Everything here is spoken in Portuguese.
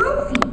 Trophy.